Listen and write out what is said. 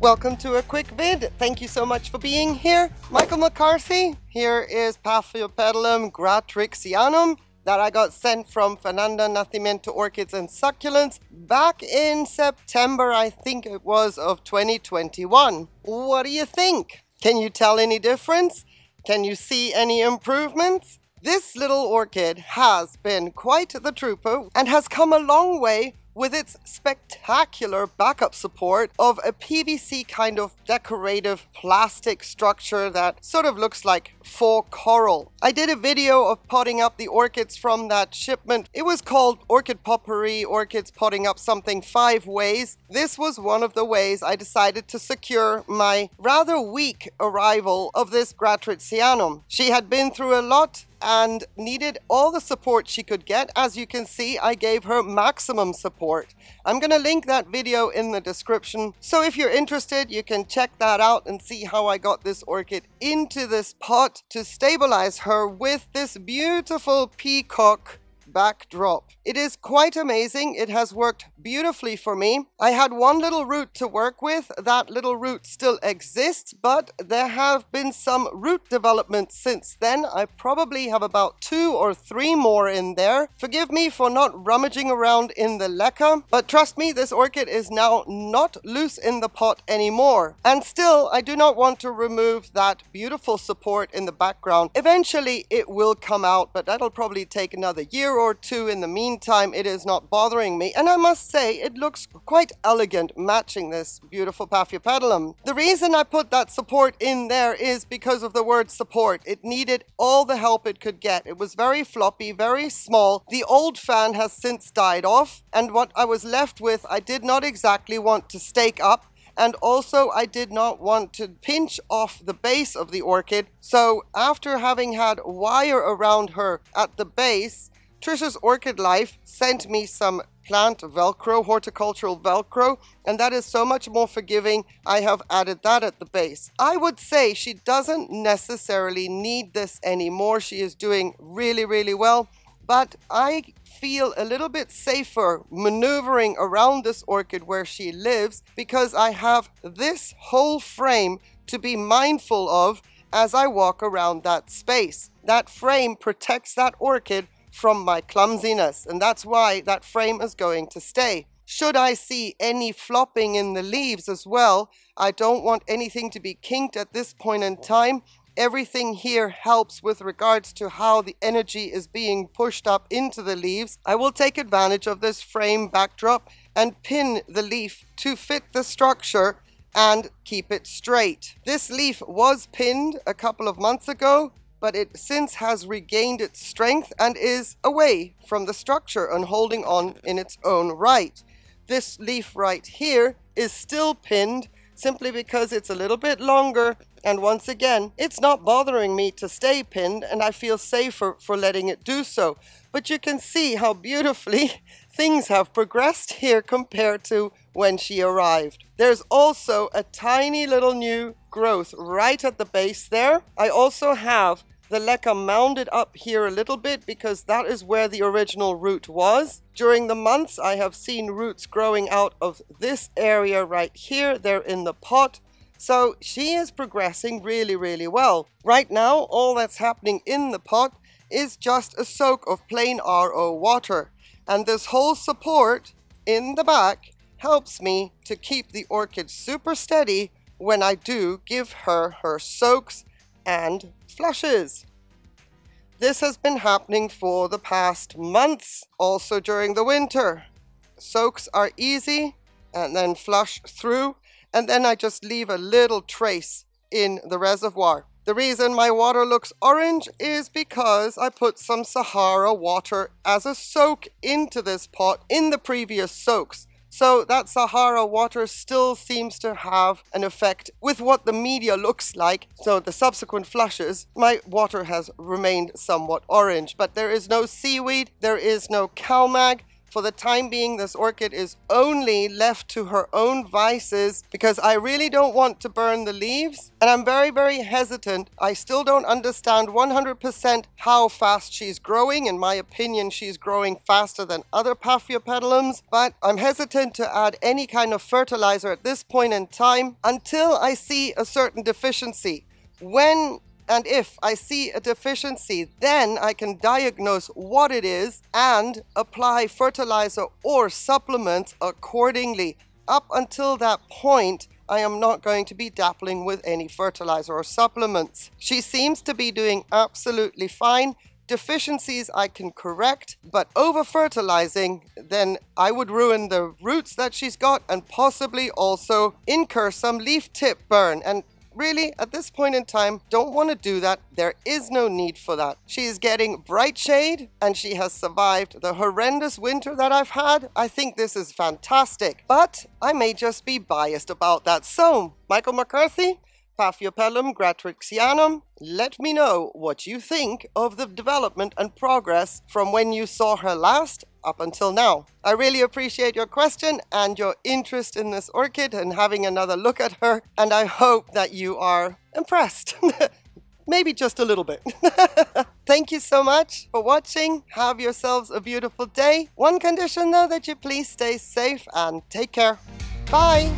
Welcome to a quick vid. Thank you so much for being here. Michael McCarthy. Here is Paphiopedilum gratrixianum that I got sent from Fernanda Nacimiento Orchids and Succulents back in September, I think it was, of 2021. What do you think? Can you tell any difference? Can you see any improvements? This little orchid has been quite the trooper and has come a long way with its spectacular backup support of a PVC kind of decorative plastic structure that sort of looks like faux coral. I did a video of potting up the orchids from that shipment. It was called Orchid Potpourri, Orchids Potting Up Something Five Ways. This was one of the ways I decided to secure my rather weak arrival of this Gratrixianum. She had been through a lot and needed all the support she could get. As you can see, I gave her maximum support. I'm going to link that video in the description. So if you're interested, you can check that out and see how I got this orchid into this pot to stabilize her with this beautiful peacock backdrop. It is quite amazing. It has worked beautifully for me. I had one little root to work with. That little root still exists, but there have been some root development since then. I probably have about two or three more in there. Forgive me for not rummaging around in the leca, but trust me, this orchid is now not loose in the pot anymore. And still, I do not want to remove that beautiful support in the background. Eventually, it will come out, but that'll probably take another year or two in the meantime. Time it is not bothering me. And I must say, it looks quite elegant matching this beautiful Paphiopedilum. The reason I put that support in there is because of the word support. It needed all the help it could get. It was very floppy, very small. The old fan has since died off. And what I was left with, I did not exactly want to stake up and also I did not want to pinch off the base of the orchid. So after having had wire around her at the base, Trisha's Orchid Life sent me some plant Velcro, horticultural Velcro, and that is so much more forgiving. I have added that at the base. I would say she doesn't necessarily need this anymore. She is doing really, really well, but I feel a little bit safer maneuvering around this orchid where she lives because I have this whole frame to be mindful of as I walk around that space. That frame protects that orchid from my clumsiness, and that's why that frame is going to stay. Should I see any flopping in the leaves as well, I don't want anything to be kinked at this point in time. Everything here helps with regards to how the energy is being pushed up into the leaves. I will take advantage of this frame backdrop and pin the leaf to fit the structure and keep it straight. This leaf was pinned a couple of months ago but it since has regained its strength and is away from the structure and holding on in its own right. This leaf right here is still pinned simply because it's a little bit longer and once again, it's not bothering me to stay pinned and I feel safer for letting it do so. But you can see how beautifully things have progressed here compared to when she arrived. There's also a tiny little new growth right at the base there. I also have the leca mounded up here a little bit because that is where the original root was. During the months, I have seen roots growing out of this area right here. They're in the pot. So she is progressing really, really well. Right now, all that's happening in the pot is just a soak of plain RO water. And this whole support in the back helps me to keep the orchid super steady when I do give her her soaks and flushes. This has been happening for the past months, also during the winter. Soaks are easy and then flush through, and then I just leave a little trace in the reservoir. The reason my water looks orange is because I put some Sahara water as a soak into this pot in the previous soaks. So that Sahara water still seems to have an effect with what the media looks like. So the subsequent flushes, my water has remained somewhat orange, but there is no seaweed, there is no CalMag, For the time being, this orchid is only left to her own vices because I really don't want to burn the leaves. And I'm very, very hesitant. I still don't understand 100% how fast she's growing. In my opinion, she's growing faster than other Paphiopedilums, but I'm hesitant to add any kind of fertilizer at this point in time until I see a certain deficiency. When and if I see a deficiency, then I can diagnose what it is and apply fertilizer or supplements accordingly. Up until that point, I am not going to be dappling with any fertilizer or supplements. She seems to be doing absolutely fine. Deficiencies I can correct, but over fertilizing, then I would ruin the roots that she's got and possibly also incur some leaf tip burn. And really, at this point in time, don't want to do that. There is no need for that. She is getting bright shade and she has survived the horrendous winter that I've had. I think this is fantastic, but I may just be biased about that. So, Michael McCarthy, Paphiopedilum gratrixianum. Let me know what you think of the development and progress from when you saw her last up until now. I really appreciate your question and your interest in this orchid and having another look at her, and I hope that you are impressed. Maybe just a little bit. Thank you so much for watching. Have yourselves a beautiful day. One condition though, that you please stay safe and take care. Bye.